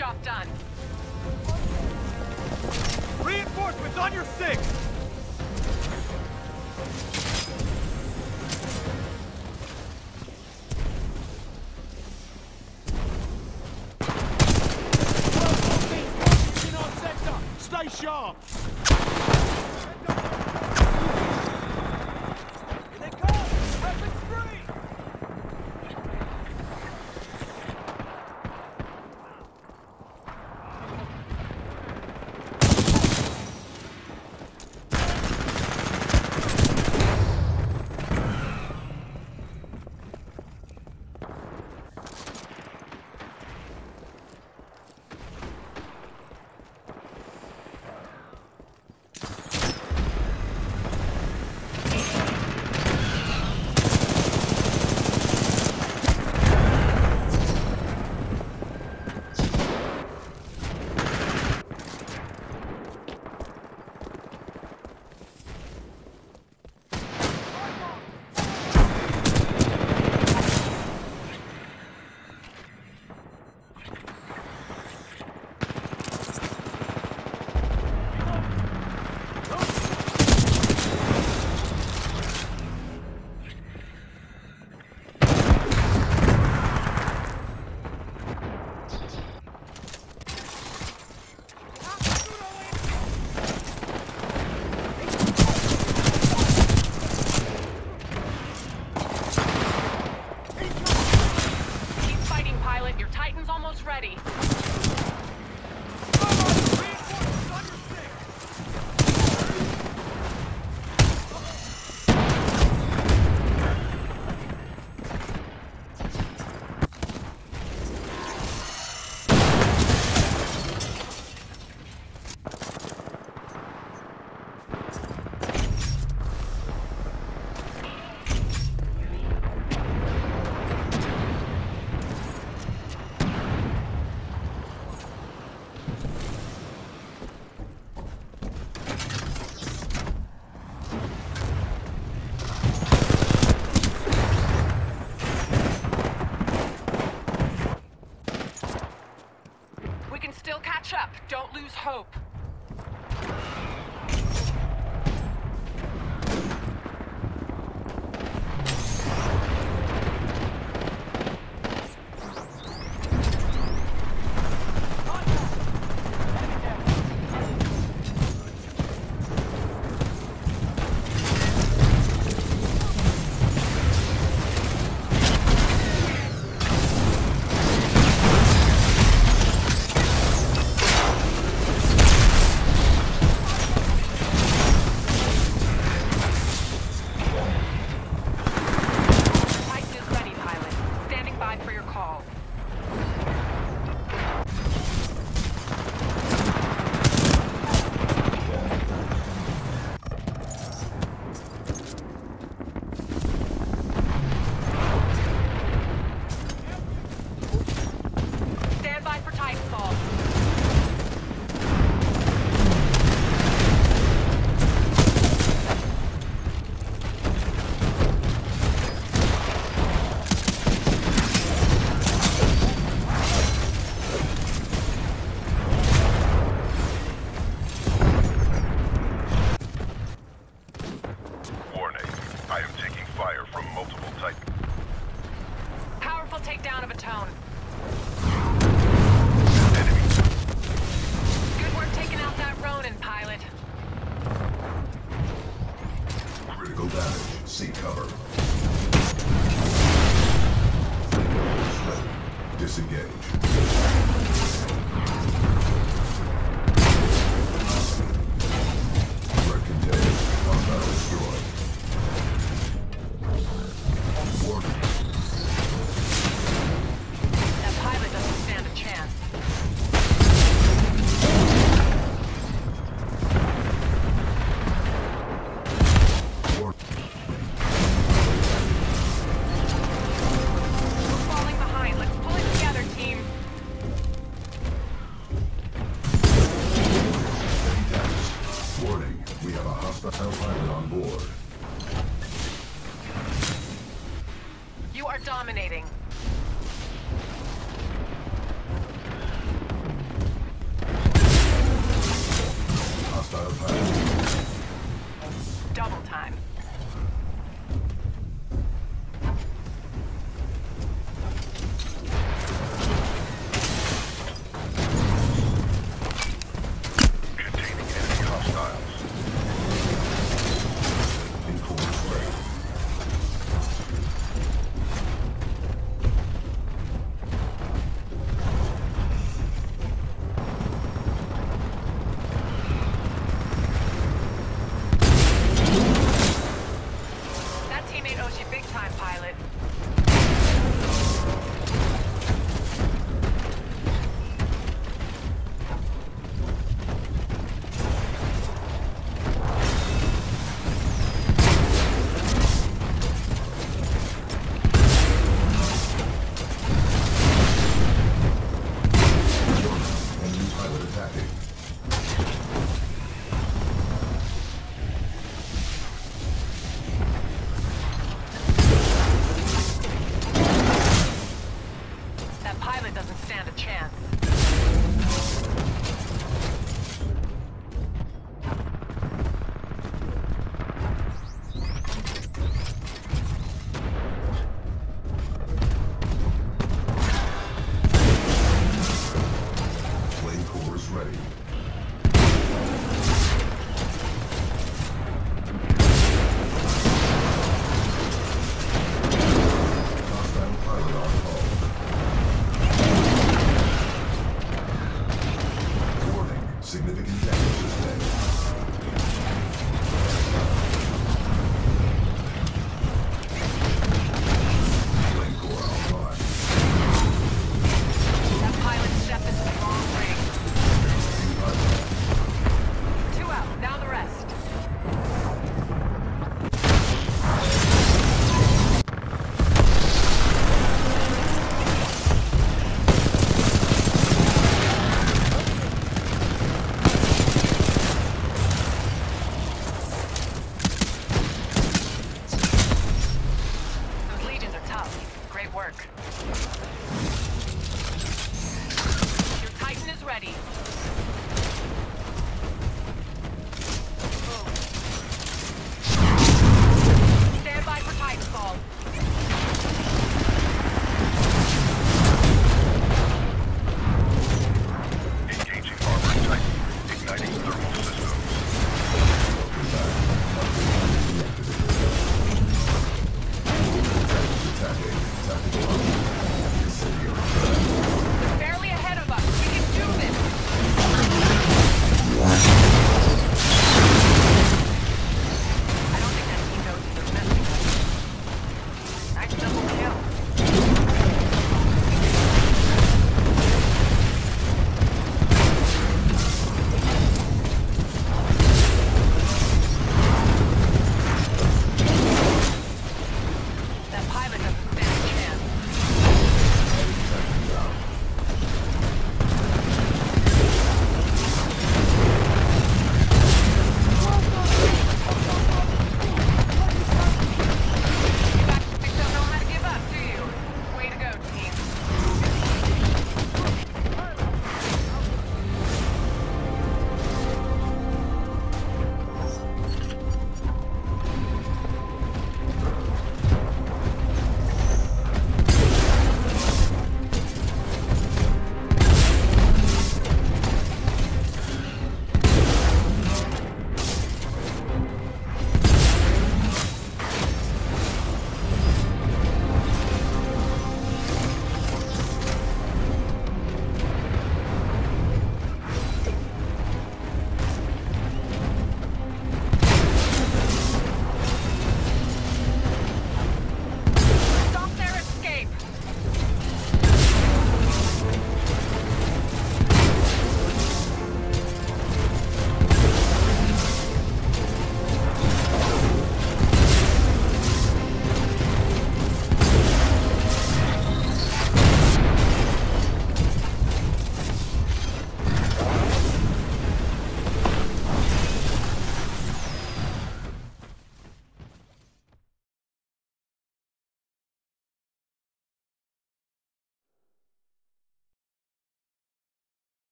job done. Reinforcements on your six! Your Titan's almost ready. damage. Seek cover. Disengage. outline on board. You are dominating. Stand a chance. Ready.